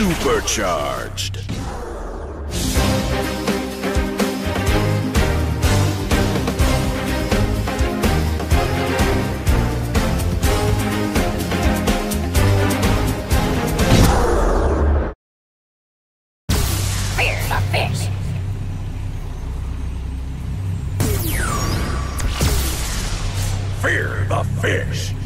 Supercharged. Fear the fish.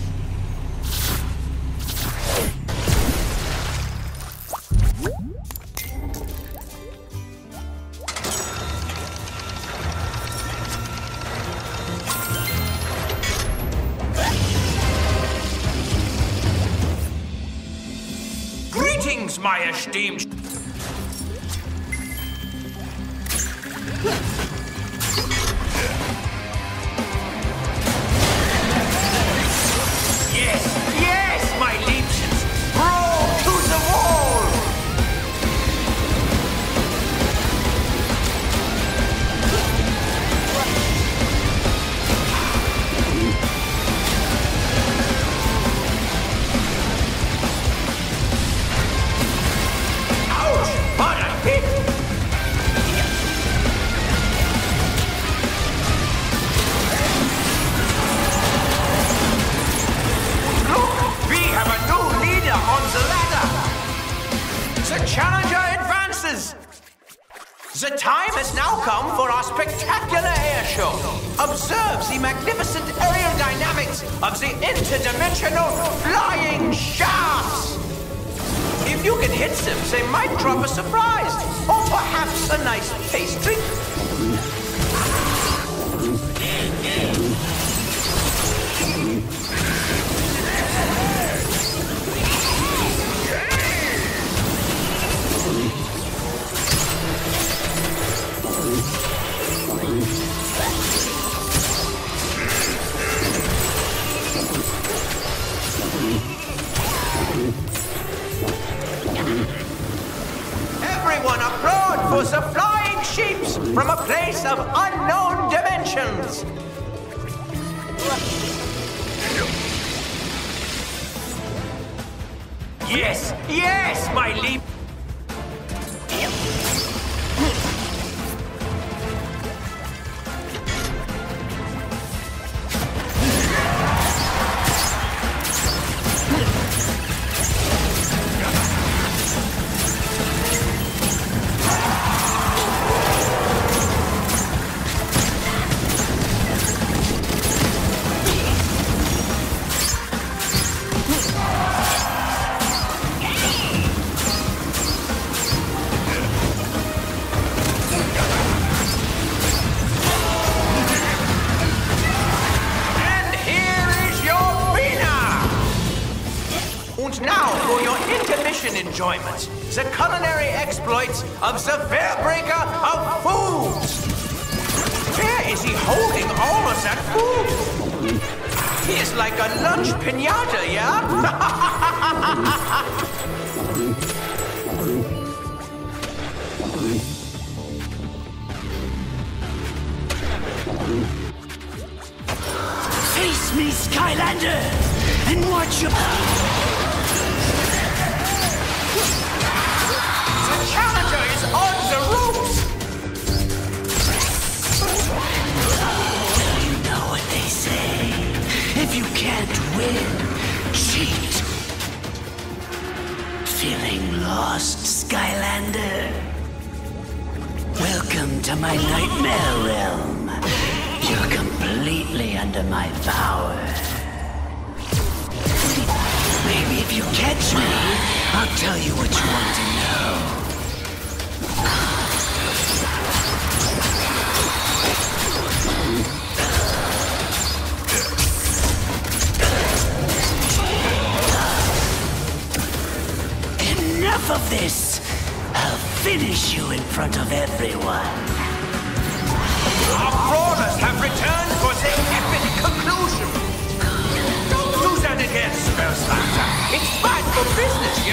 Greetings, my esteemed. The time has now come for our spectacular air show. Observe the magnificent aerial dynamics of the interdimensional flying shafts. If you can hit them, they might drop a surprise, or perhaps a nice pastry. The flying sheeps from a place of unknown dimensions. Yes, yes, my lieb. And now for your intermission enjoyment, the culinary exploits of the Fairbreaker of Foods. Where is he holding all of that food? He is like a lunch pinata, yeah? Face me, Skylander, and watch your. If you can't win, cheat. Feeling lost, Skylander? Welcome to my nightmare realm. You're completely under my power. Maybe if you catch me, I'll tell you what you want to know. Finish you in front of everyone. Our brawlers have returned for their epic conclusion! Don't do that again, Spellslicer! It's bad for business?